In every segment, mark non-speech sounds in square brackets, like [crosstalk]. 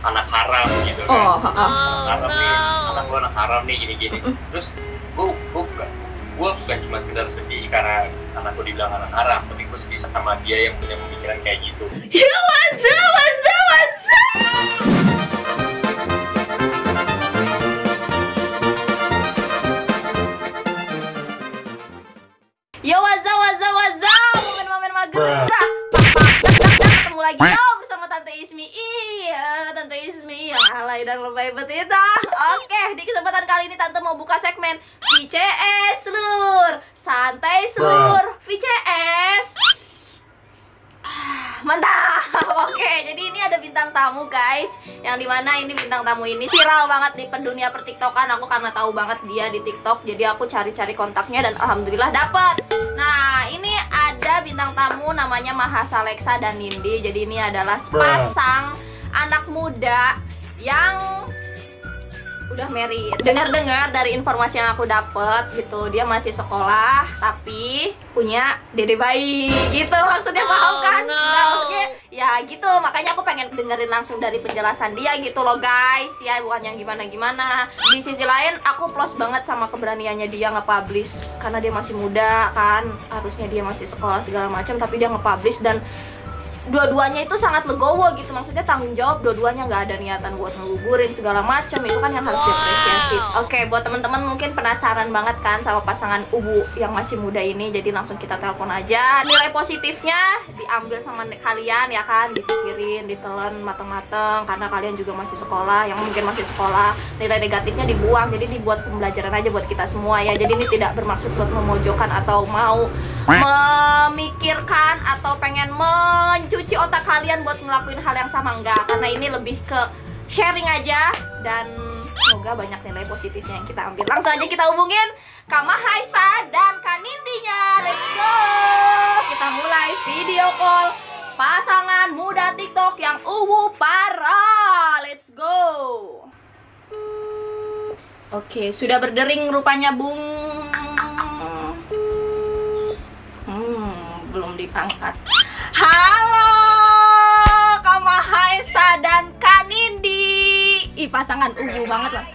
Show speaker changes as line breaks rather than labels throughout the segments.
anak haram gitu kan.
Oh, ha-ha.
anak haram nih anak gue anak haram nih gini gini terus gue gue bukan gue bukan cuma sekedar sedih karena anak gue dibilang anak haram tapi gue sedih sama dia yang punya pemikiran kayak gitu.
Ya what's up, what's up, what's up? Yo what's up, what's up, what's up? Momen-momen mager. Ketemu lagi. Yo bersama Tante Ismi Tante Ismi yang alay dan lebay betita Oke, di kesempatan kali ini Tante mau buka segmen VCS Lur Santai Slur VCS Mantap. Oke, jadi ini ada bintang tamu guys. Yang di mana ini bintang tamu ini viral banget di dunia pertiktokan. Aku karena tahu banget dia di TikTok, jadi aku cari-cari kontaknya dan alhamdulillah dapet. Nah, ini ada bintang tamu namanya Mahasa Alexa dan Nindi. Jadi ini adalah sepasang anak muda yang udah married. Dengar-dengar dari informasi yang aku dapet gitu, dia masih sekolah tapi punya dede bayi gitu maksudnya paham kan? Nggak, maksudnya ya gitu makanya aku pengen dengerin langsung dari penjelasan dia gitu loh guys ya bukan yang gimana-gimana. Di sisi lain aku plus banget sama keberaniannya dia nge-publish karena dia masih muda kan harusnya dia masih sekolah segala macam tapi dia nge-publish dan dua-duanya itu sangat legowo gitu. Maksudnya tanggung jawab dua-duanya. Nggak ada niatan buat ngeluburin segala macam. Itu kan yang harus diapresiasi. Oke buat teman-teman mungkin penasaran banget kan sama pasangan ubu yang masih muda ini. Jadi langsung kita telepon aja. Nilai positifnya diambil sama kalian ya kan. Dipikirin ditelan mateng-mateng. Karena kalian juga masih sekolah. Yang mungkin masih sekolah nilai negatifnya dibuang. Jadi dibuat pembelajaran aja buat kita semua ya. Jadi ini tidak bermaksud buat memojokkan atau mau memikirkan atau pengen mencuci otak kalian buat ngelakuin hal yang sama enggak. Karena ini lebih ke sharing aja dan semoga banyak nilai positifnya yang kita ambil. Langsung aja kita hubungin Kama Haisa dan Kanindinya. Let's go! Kita mulai video call pasangan muda TikTok yang uwu parah let's go! Oke, sudah berdering rupanya Bung. Hmm, belum dipangkat. Halo, Kamahaisa dan Kanindi. Ih, pasangan ubu banget lah.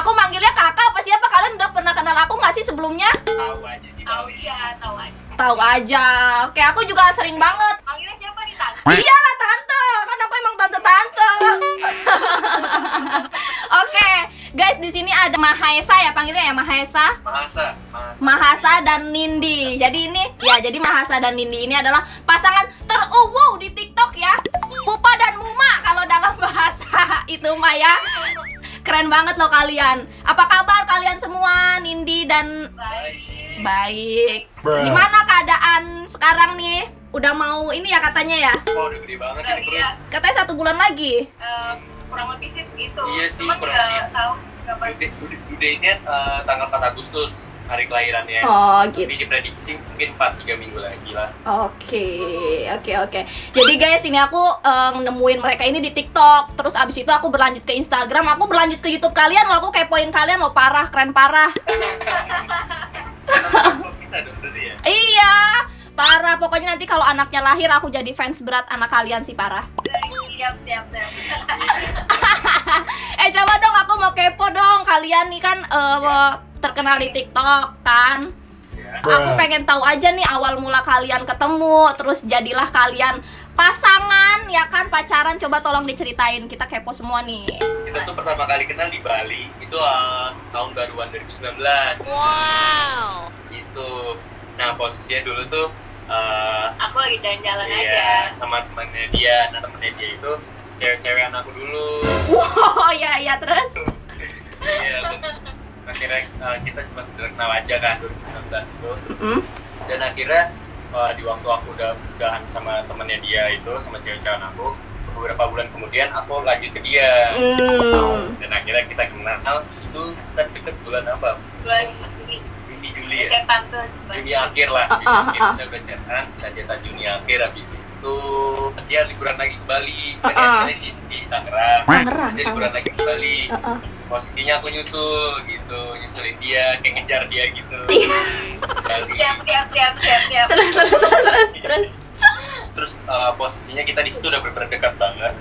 Aku manggilnya kakak apa siapa? Kalian udah pernah kenal aku nggak sih sebelumnya?
tahu aja sih
Tahu ya, tahu aja.
Tahu aja. Oke, aku juga sering banget.
Panggilnya siapa nih tante?
Iyalah tante, kan aku emang tante-tante. [laughs] [laughs] Oke, guys di sini ada Mahesa ya panggilnya ya Mahesa.
Mahasa Mahasa
Mahasa dan Nindi. Jadi ini ya jadi Mahasa dan Nindi ini adalah pasangan teruwu di TikTok ya. Pupa dan Muma kalau dalam bahasa [laughs] itu mah ya. Keren banget loh kalian. Apa kabar kalian semua Nindi dan
Baik.
baik. Gimana keadaan sekarang nih? Udah mau ini ya katanya ya.
oh udah gede banget perut
iya.
Katanya satu bulan lagi.
Eh, kurang lebih sih segitu.
Iya sih,
Cuman
kurang
nggak
lebih.
tahu
udah, udah ini eh, tanggal 4 Agustus hari kelahirannya
Oh
Tapi
gitu.
diprediksi mungkin 4-3 minggu lagi lah
Oke, oke, oke. Jadi guys, ini aku eh, nemuin mereka ini di TikTok. Terus abis itu aku berlanjut ke Instagram. Aku berlanjut ke YouTube kalian loh. Aku kepoin kalian loh parah, keren parah.
Ya? [laughs]
Iya, parah. Pokoknya nanti kalau anaknya lahir aku jadi fans berat anak kalian sih parah.
Siap, siap, siap.
Kalian nih kan eh, terkenal di TikTok kan.
Ya.
Aku pengen tahu aja nih awal mula kalian ketemu, terus jadilah kalian pasangan ya kan? Pacaran coba tolong diceritain kita kepo semua nih.
Kita tuh pertama kali kenal di Bali Itu eh, tahun baruan 2019
Wow.
Gitu. Nah posisinya dulu tuh eh,
Aku lagi jalan-jalan aja.
Iya, sama temannya dia. Nah temannya dia itu cewek-cewek anakku dulu.
Wow [laughs] ya ya terus
Iya, dan akhirnya eh, kita cuma sekedar kenal aja kan 2019 itu
Mm-mm.
dan akhirnya uh, di waktu aku udah udahan sama temennya dia itu sama cewek-cewek aku beberapa bulan kemudian aku lanjut ke dia
Hmm.
dan akhirnya kita kenal itu kita deket bulan apa
Bulan
Juli ya
Cetan tuh.
Juni akhir lah
Ah,
Juni
ah,
akhir
ah.
kita udah chatan kita chatan Juni akhir habis itu dia liburan lagi ke Bali
Ah,
kan
ah.
dia di, di Tangerang
Tangerang,
dia liburan lagi ke Bali
Uh-uh.
posisinya aku nyusul gitu nyusulin dia kayak ngejar dia gitu.
Siap, siap, siap, siap, siap.
terus terus terus terus terus
terus uh, posisinya kita di situ udah benar dekat banget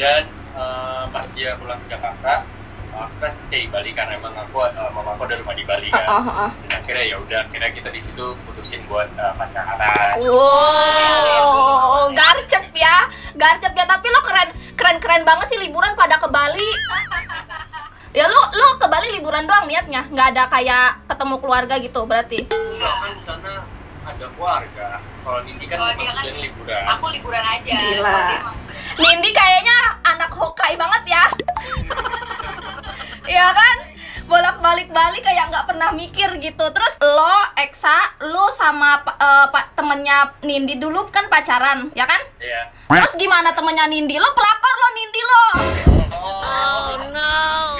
dan uh, dia pulang ke Jakarta uh, kita stay di Bali karena emang aku uh, mama aku ada rumah di Bali kan
Ah, ah, ah.
dan akhirnya ya udah akhirnya kita di situ putusin buat uh, pacaran
Wow, garcep ya, garcep ya. Tapi lo keren, keren, keren banget sih liburan pada ke Bali. Ya lo, lo ke Bali liburan doang niatnya, nggak ada kayak ketemu keluarga gitu berarti.
Enggak kan di sana ada keluarga kalau Nindi kan
Kalau
memang
dia kan-
liburan
Aku liburan aja.
Gila. Nindi kayaknya anak Hokai banget ya. Iya kan? Bolak-balik balik kayak nggak pernah mikir gitu. Terus lo, Eksa, lo sama pak temennya Nindi dulu kan pacaran, ya kan?
Iya
Terus gimana temennya Nindi? Lo pelakor lo Nindi lo.
Oh, no.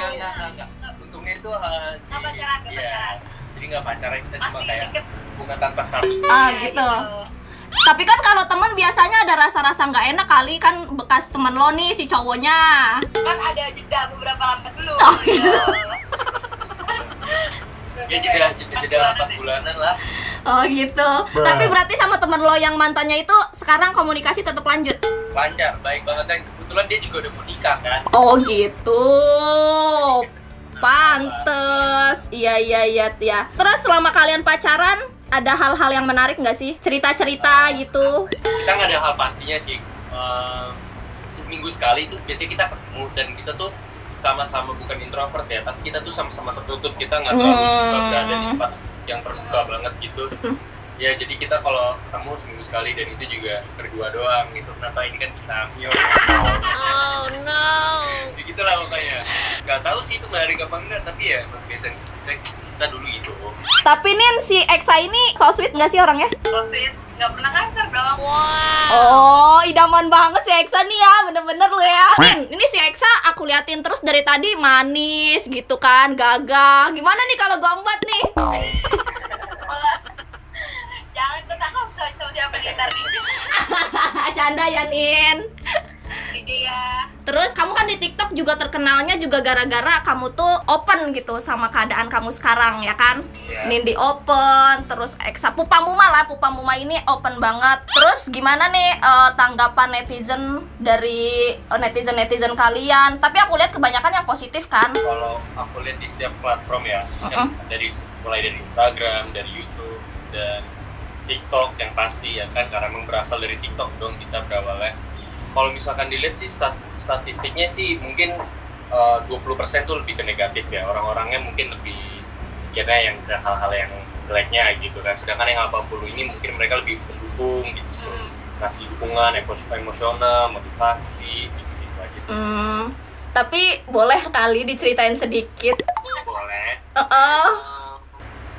Enggak, enggak, enggak, enggak. Untungnya itu uh, si,
pacaran,
iya.
pacaran.
Jadi nggak pacaran, kita cuma kayak bunga tanpa status.
Ah
Iya,
gitu. Tapi kan kalau temen biasanya ada rasa-rasa nggak enak kali kan bekas temen lo nih si cowoknya.
Kan ada jeda beberapa lama dulu.
Oh, iya. [laughs]
Ya jeda jeda jeda empat bulanan lah.
Oh gitu. Tapi berarti sama temen lo yang mantannya itu sekarang komunikasi tetap lanjut.
Lancar, baik banget dan kebetulan dia juga udah mau nikah kan.
Oh gitu. Pantes. Iya iya iya ya. Terus selama kalian pacaran ada hal-hal yang menarik nggak sih? Cerita-cerita gitu.
Kita nggak ada hal pastinya sih. Ehm, seminggu sekali itu biasanya kita ketemu dan kita tuh sama-sama bukan introvert ya, tapi kita tuh sama-sama tertutup. Kita nggak terlalu
Hmm.
berada di tempat yang terbuka banget gitu. Ya jadi kita kalau ketemu seminggu sekali dan itu juga berdua doang gitu. Kenapa ini kan bisa ambil?
Oh no.
Ya gitu lah pokoknya. Gak tahu sih itu menarik apa enggak, tapi ya kebiasaan kita, dulu gitu.
Tapi Nin si Eksa ini so sweet nggak sih orangnya?
Kalau sweet nggak pernah kasar dong.
Oh, idaman banget si Eksa nih ya, bener-bener lu ya. Nin, ini si Eksa aku liatin terus dari tadi manis gitu kan, gagah. Gimana nih kalau gombat nih?
Jangan ketangkap siapa nih ntar nih. [laughs]
Canda ya Nin.
Iya.
Terus kamu kan di TikTok juga terkenalnya juga gara-gara kamu tuh open gitu sama keadaan kamu sekarang ya kan?
Ya.
Nindi open, terus Eksa Pupa Muma lah, Pupa Muma ini open banget. Terus gimana nih eh, tanggapan netizen dari netizen netizen kalian? Tapi aku lihat kebanyakan yang positif kan?
Kalau aku lihat di setiap platform ya,
Uh-uh.
dari mulai dari Instagram, dari YouTube dan TikTok yang pasti ya kan karena memang berasal dari TikTok dong kita berawalnya. Kalau misalkan dilihat sih stat- statistiknya sih mungkin eh, 20% tuh lebih ke negatif ya. Orang-orangnya mungkin lebih mikirnya yang ke hal-hal yang jeleknya gitu kan. Sedangkan yang 80 ini mungkin mereka lebih mendukung gitu.
Hmm.
Kasih dukungan emo- emosional, motivasi gitu-gitu aja sih.
Hmm, tapi boleh kali diceritain sedikit.
Boleh.
Uh-uh.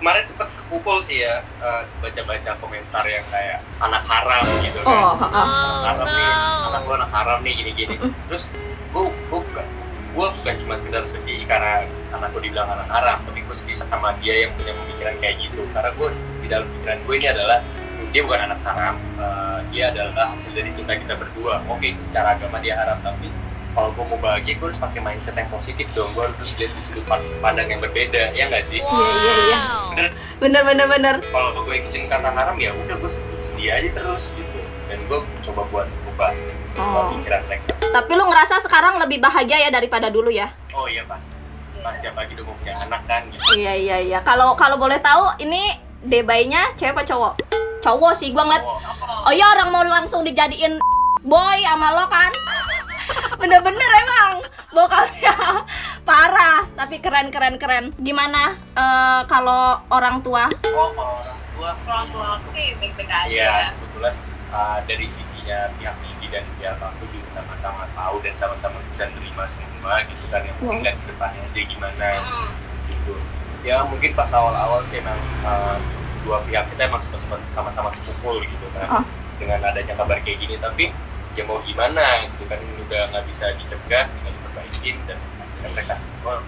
Kemarin sempet kepukul sih ya eh, baca-baca komentar yang kayak anak haram gitu
Oh,
kan
uh-uh.
anak haram nih anak lu anak haram nih gini-gini. Terus gue gue bukan gue bukan cuma sekedar sedih karena anakku dibilang anak haram tapi gue sedih sama dia yang punya pemikiran kayak gitu. Karena gue di dalam pikiran gue ini adalah dia bukan anak haram eh, dia adalah hasil dari cinta kita berdua. Oke secara agama dia haram tapi kalau gue mau bahagia gue harus pakai mindset yang positif dong gue harus lihat di sudut pandang yang berbeda ya nggak sih
Iya, iya, iya.
bener
Bener, bener,
kalau gue ikutin kata haram ya udah gue sedih aja terus gitu dan gue coba buat ubah
Oh.
oh. pikiran mereka
Tapi lu ngerasa sekarang lebih bahagia ya daripada dulu ya?
oh iya pak pas tiap pagi punya anak kan gitu
Iya iya iya. Kalau kalau boleh tahu ini debaynya cewek apa cowok? Cowok sih gua ngeliat.
oh?
Oh iya orang mau langsung dijadiin boy sama lo kan? Bener-bener emang bokapnya [laughs] parah tapi keren keren keren. Gimana eh, kalau orang tua?
oh kalau orang tua
Orang tua aku sih baik-baik aja.
iya kebetulan uh, dari sisinya pihak Nindi dan pihak aku juga sama-sama tahu dan sama-sama bisa nerima semua gitu kan yang mungkin
Wow.
lihat ke depannya aja gimana
Hmm.
gitu ya mungkin pas awal-awal sih emang uh, dua pihak kita emang sempat sama-sama terpukul gitu kan
Oh.
dengan adanya kabar kayak gini tapi ya mau gimana gitu kan udah nggak bisa dicegah tinggal diperbaikin dan akhirnya mereka oh,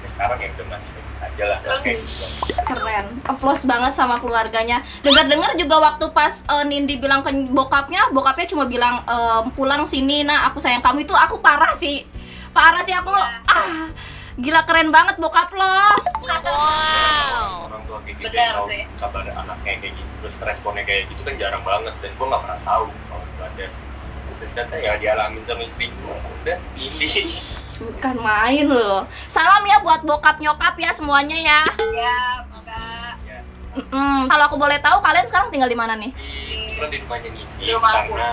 ya sekarang ya udah masih aja lah oke gitu.
Keren. Applause banget sama keluarganya. Dengar-dengar juga waktu pas eh, Nindi bilang ke bokapnya, bokapnya cuma bilang eh, pulang sini nah aku sayang kamu itu aku parah sih. Parah sih aku ah gila keren banget bokap lo.
orang tua kayak gitu
Benar
tahu kabar anaknya kayak gitu terus responnya kayak gitu kan jarang banget dan gue nggak pernah tahu kalau ada ternyata ya dialamin sama istri gue udah ini.
Bukan main loh. Salam ya buat bokap nyokap ya semuanya ya.
Ya,
ya.
Mm-mm. kalau aku boleh tahu kalian sekarang tinggal di mana nih?
Di kebetulan di rumahnya Niki.
Di rumah aku.
karena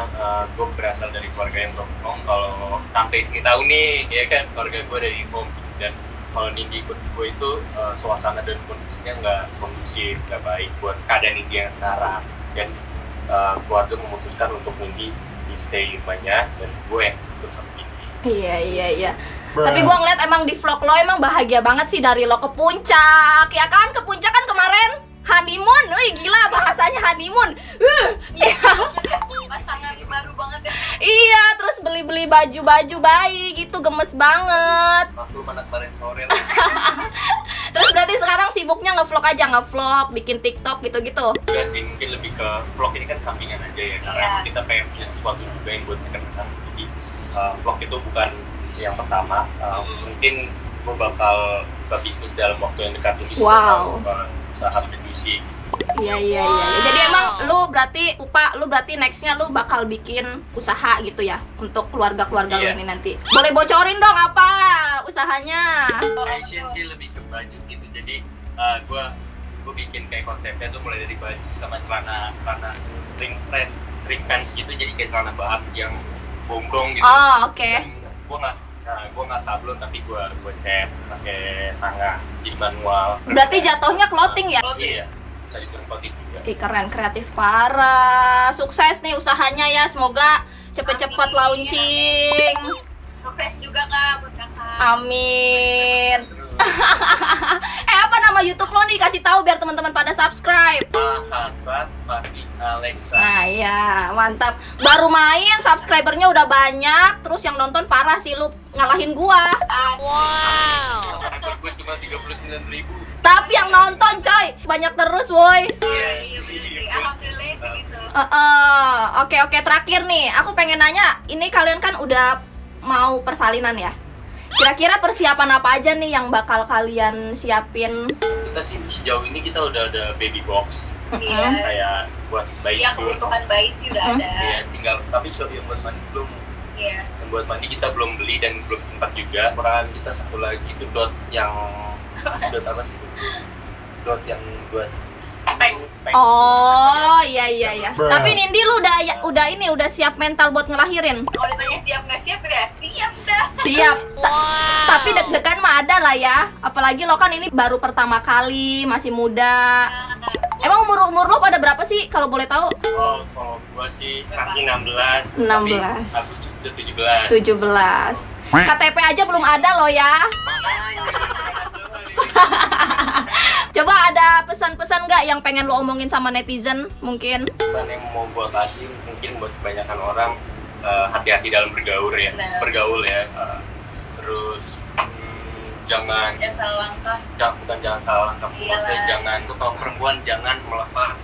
gue berasal dari keluarga yang berhome kalau sampai sini tahu nih ya kan keluarga gue dari home. Dan kalau Nindi ikut gue itu eh, suasana dan kondisinya nggak kondusif nggak baik buat keadaan Nindi yang sekarang. Dan eh, keluarga memutuskan untuk Nindi di stay di rumahnya dan gue yang ikut sama Nindi
Iya iya iya. Tapi gua ngeliat emang di vlog lo emang bahagia banget sih dari lo ke puncak, ya kan? Ke puncak kan kemarin honeymoon, wih gila bahasanya honeymoon. Uh,
Iya, pasangan baru banget ya.
iya, terus beli-beli baju-baju bayi gitu gemes banget.
waktu mana kemarin sore lah [laughs]
Terus berarti sekarang sibuknya ngevlog aja, ngevlog, bikin TikTok gitu-gitu.
Enggak sih, mungkin lebih ke vlog ini kan sampingan aja ya Karena
Iya.
kita pengen punya sesuatu juga yang buat dikenal Jadi uh, vlog itu bukan yang pertama Uh, Mungkin gue bakal buka bisnis dalam waktu yang dekat ini
Wow.
Usaha produksi
Iya iya iya. iya. Jadi emang lu berarti Pupa, lu berarti nextnya lu bakal bikin usaha gitu ya untuk keluarga-keluarga lu
Iya.
ini nanti. Boleh bocorin dong apa usahanya?
Fashion sih lebih baju gitu Jadi uh, gue gue bikin kayak konsepnya tuh mulai dari baju sama celana celana string pants string pants gitu jadi kayak celana bahan yang bonggong gitu
Oh, oke.
gue nggak nah, gue nggak sablon tapi gue gue cat pakai tangga jadi manual
Berarti jatuhnya clothing ya?
iya bisa ditumpang juga
Ih keren kreatif parah. Sukses nih usahanya ya. Semoga cepet-cepet
Amin.
launching.
Sukses juga kak buat kakak.
Amin. [laughs] eh apa nama YouTube lo nih? Kasih tahu biar teman-teman pada subscribe.
Spasi Alexa
Nah ya mantap. Baru main subscribernya udah banyak. Terus yang nonton parah sih lu ngalahin gua.
Subscriber gue cuma 39 ribu
Tapi yang nonton coy banyak terus woi.
iya
Iya. Alhamdulillah
eh, Oke oke terakhir nih, aku pengen nanya, ini kalian kan udah mau persalinan ya? Kira-kira persiapan apa aja nih yang bakal kalian siapin?
kita sih sejauh ini kita udah ada baby box
Iya.
kayak buat bayi
Yang kebutuhan bayi sih udah
Mm.
ada.
Iya, tinggal tapi so yang buat mandi belum
Iya.
yang buat mandi kita belum beli dan belum sempat juga peran kita satu lagi itu dot yang dot apa sih dot yang buat
Peng.
Oh iya iya iya. Tapi Nindi lu udah ya, udah ini udah siap mental buat ngelahirin?
Kalau ditanya siap nggak siap ya siap dah.
Siap. Ta- tapi deg-degan mah ada lah ya. Apalagi lo kan ini baru pertama kali, masih muda.
Nah,
Emang umur umur lo pada berapa sih kalau boleh tahu?
Oh, kalau gua sih masih 16
16.
tapi Agustus udah 17
17. KTP aja belum ada lo ya. [laughs] Coba ada pesan-pesan nggak yang pengen lo omongin sama netizen mungkin?
Pesan yang mau gua kasih mungkin buat kebanyakan orang eh, hati-hati dalam bergaul ya
Benar.
bergaul ya Eh, terus hmm, jangan
Jangan salah langkah.
jangan bukan jangan salah langkah maksudnya jangan untuk kaum perempuan jangan melepas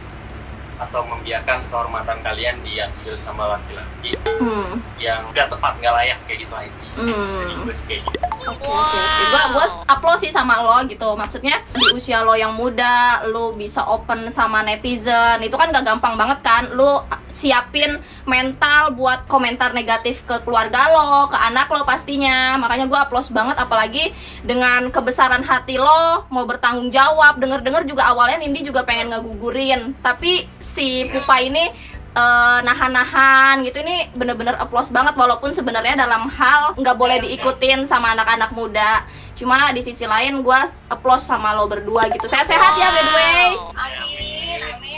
atau membiarkan kehormatan kalian diambil sama laki-laki
Hmm.
yang nggak tepat nggak layak kayak gitu aja jadi
Hmm.
gue sih kayak gitu
Oke oke oke. Gua gua upload sih sama lo gitu. Maksudnya di usia lo yang muda, lo bisa open sama netizen. Itu kan gak gampang banget kan. Lo siapin mental buat komentar negatif ke keluarga lo, ke anak lo pastinya. Makanya gua upload banget apalagi dengan kebesaran hati lo mau bertanggung jawab. Denger-denger juga awalnya Nindi juga pengen ngegugurin. Tapi si Pupa ini eh, nahan-nahan gitu ini bener-bener applause banget walaupun sebenarnya dalam hal nggak boleh diikutin sama anak-anak muda cuma di sisi lain gue applause sama lo berdua gitu sehat-sehat ya by the way.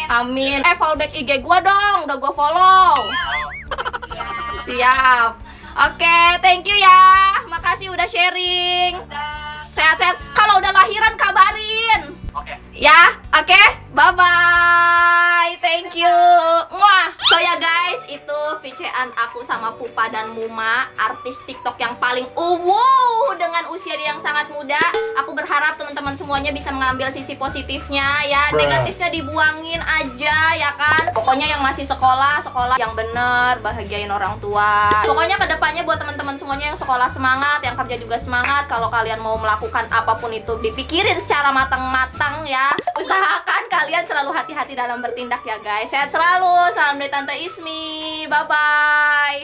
Amin.
eh follow back IG gue dong udah gue follow. Siap. Oke thank you ya. Makasih udah sharing. Sehat-sehat. Kalau udah lahiran kabarin.
Oke
Ya, oke, bye bye, thank you. Muah. So ya guys, itu VCN aku sama Pupa dan Muma, artis TikTok yang paling uwu dengan usia dia yang sangat muda. Aku berharap teman-teman semuanya bisa mengambil sisi positifnya ya, negatifnya dibuangin aja ya kan. Pokoknya yang masih sekolah, sekolah yang bener, bahagiain orang tua. Pokoknya ke depannya buat teman-teman semuanya yang sekolah semangat, yang kerja juga semangat. Kalau kalian mau melakukan apa pun itu dipikirin secara matang-matang Usahakan kalian selalu hati-hati dalam bertindak ya guys. Sehat selalu. Salam dari Tante Ismi. Bye bye.